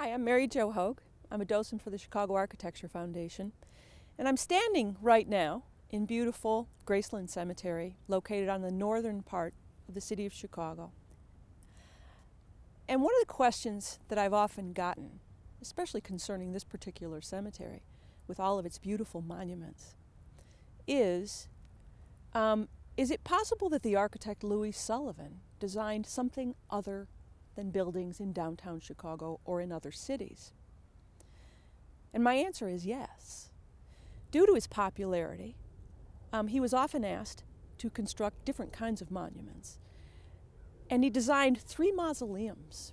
Hi, I'm Mary Jo Hoag. I'm a docent for the Chicago Architecture Foundation, and I'm standing right now in beautiful Graceland Cemetery, located on the northern part of the city of Chicago. And one of the questions that I've often gotten, especially concerning this particular cemetery with all of its beautiful monuments, is um, is it possible that the architect Louis Sullivan designed something other than buildings in downtown Chicago or in other cities? And my answer is yes. Due to his popularity, um, he was often asked to construct different kinds of monuments. And he designed three mausoleums,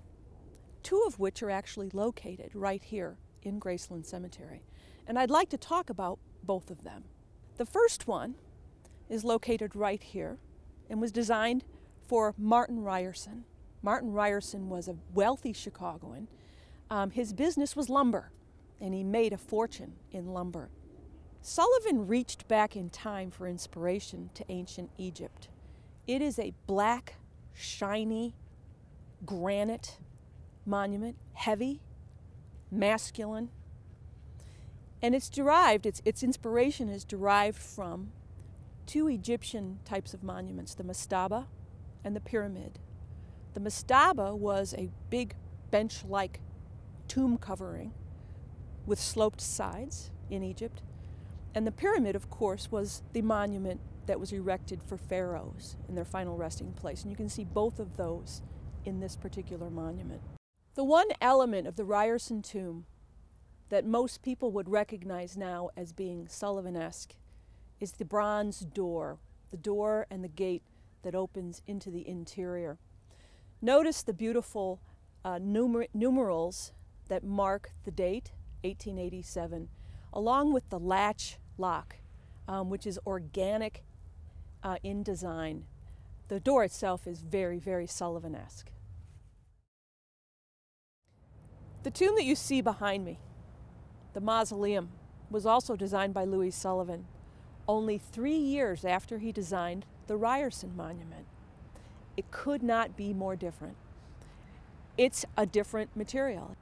two of which are actually located right here in Graceland Cemetery. And I'd like to talk about both of them. The first one is located right here and was designed for Martin Ryerson. Martin Ryerson was a wealthy Chicagoan. Um, his business was lumber, and he made a fortune in lumber. Sullivan reached back in time for inspiration to ancient Egypt. It is a black, shiny granite monument, heavy, masculine, and it's derived, its, its inspiration is derived from two Egyptian types of monuments, the mastaba and the pyramid. The mastaba was a big bench-like tomb covering with sloped sides in Egypt. And the pyramid, of course, was the monument that was erected for pharaohs in their final resting place. And you can see both of those in this particular monument. The one element of the Ryerson tomb that most people would recognize now as being Sullivan-esque is the bronze door, the door and the gate that opens into the interior. Notice the beautiful uh, numer numerals that mark the date, 1887, along with the latch lock, um, which is organic uh, in design. The door itself is very, very Sullivan-esque. The tomb that you see behind me, the mausoleum, was also designed by Louis Sullivan only three years after he designed the Ryerson Monument. It could not be more different. It's a different material.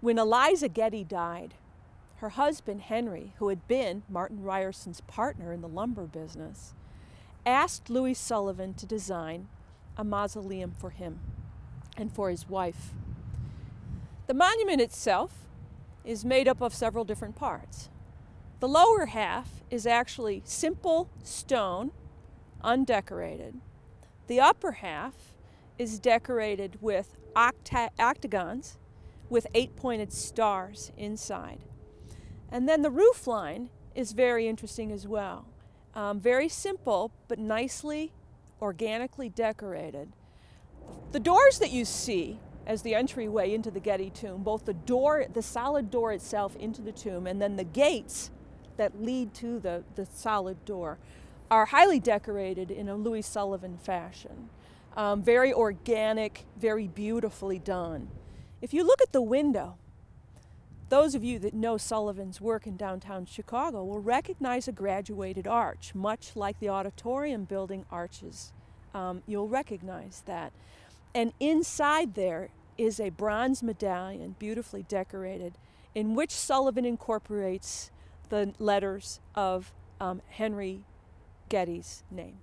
When Eliza Getty died, her husband Henry, who had been Martin Ryerson's partner in the lumber business, asked Louis Sullivan to design a mausoleum for him and for his wife. The monument itself is made up of several different parts. The lower half is actually simple stone, undecorated. The upper half is decorated with octa octagons with eight-pointed stars inside. And then the roof line is very interesting as well. Um, very simple, but nicely, organically decorated. The doors that you see as the entryway into the Getty tomb, both the door, the solid door itself into the tomb, and then the gates that lead to the, the solid door are highly decorated in a Louis Sullivan fashion. Um, very organic, very beautifully done. If you look at the window, those of you that know Sullivan's work in downtown Chicago will recognize a graduated arch, much like the auditorium building arches. Um, you'll recognize that. And inside there is a bronze medallion, beautifully decorated, in which Sullivan incorporates the letters of um, Henry Getty's name.